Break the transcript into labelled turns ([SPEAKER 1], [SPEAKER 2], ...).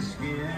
[SPEAKER 1] skin